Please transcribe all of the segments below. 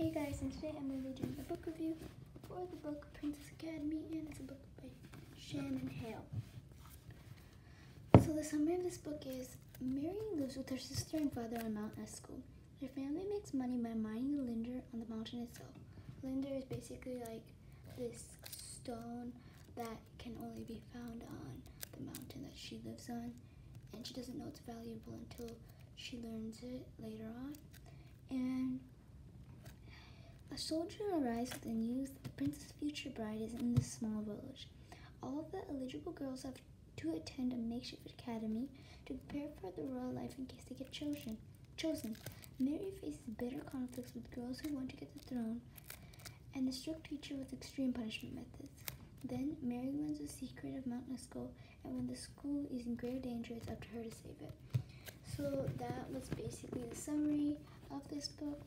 Hey guys, and today I'm going to be doing a book review for the book Princess Academy, and it's a book by Shannon Hale. So the summary of this book is, Mary lives with her sister and father on Mount Eskel. Their family makes money by mining Linder on the mountain itself. Linder is basically like this stone that can only be found on the mountain that she lives on, and she doesn't know it's valuable until she learns it later on. And a soldier arrives with the news that the prince's future bride is in this small village. All of the eligible girls have to attend a makeshift academy to prepare for the royal life in case they get chosen. Chosen. Mary faces bitter conflicts with girls who want to get the throne and a strict teacher with extreme punishment methods. Then Mary learns the secret of Mount Eskel, and when the school is in grave danger, it's up to her to save it. So that was basically the summary of this book.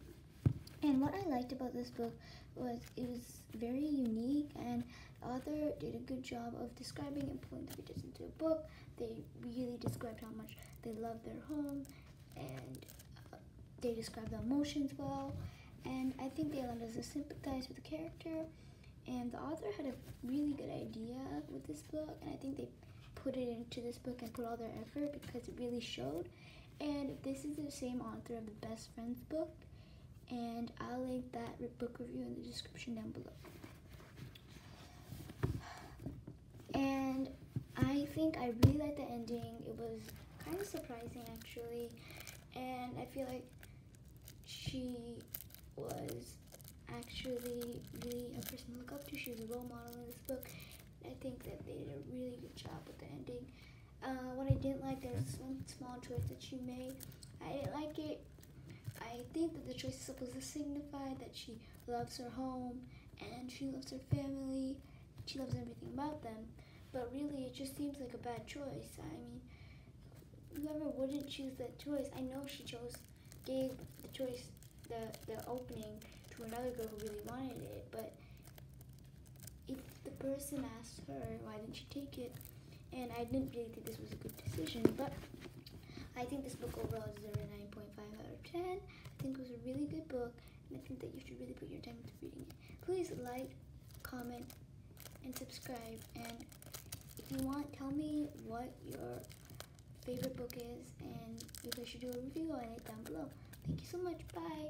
And what I liked about this book was it was very unique and the author did a good job of describing and pulling the readers into a book. They really described how much they love their home and uh, they described the emotions well. And I think they allowed us to sympathize with the character. And the author had a really good idea with this book, and I think they put it into this book and put all their effort because it really showed. And this is the same author of the Best Friends book, and I'll link that book review in the description down below. And I think I really liked the ending. It was kind of surprising actually, and I feel like she was actually really a person to look up to. She was a role model in this book. I think that they did a really good job with the ending. Uh, what I didn't like, there was one small choice that she made. I didn't like it I think that the choice is supposed to signify that she loves her home and she loves her family. She loves everything about them. But really, it just seems like a bad choice. I mean, whoever wouldn't choose that choice, I know she chose, gave the choice, the, the opening to another girl who really wanted it. But if the person asked her, why didn't she take it? And I didn't really think this was a good decision. But I think this book overall deserves a 9.5 out of 10. I think it was a really good book, and I think that you should really put your time into reading it. Please like, comment, and subscribe. And if you want, tell me what your favorite book is, and if I should do a review on it down below. Thank you so much. Bye.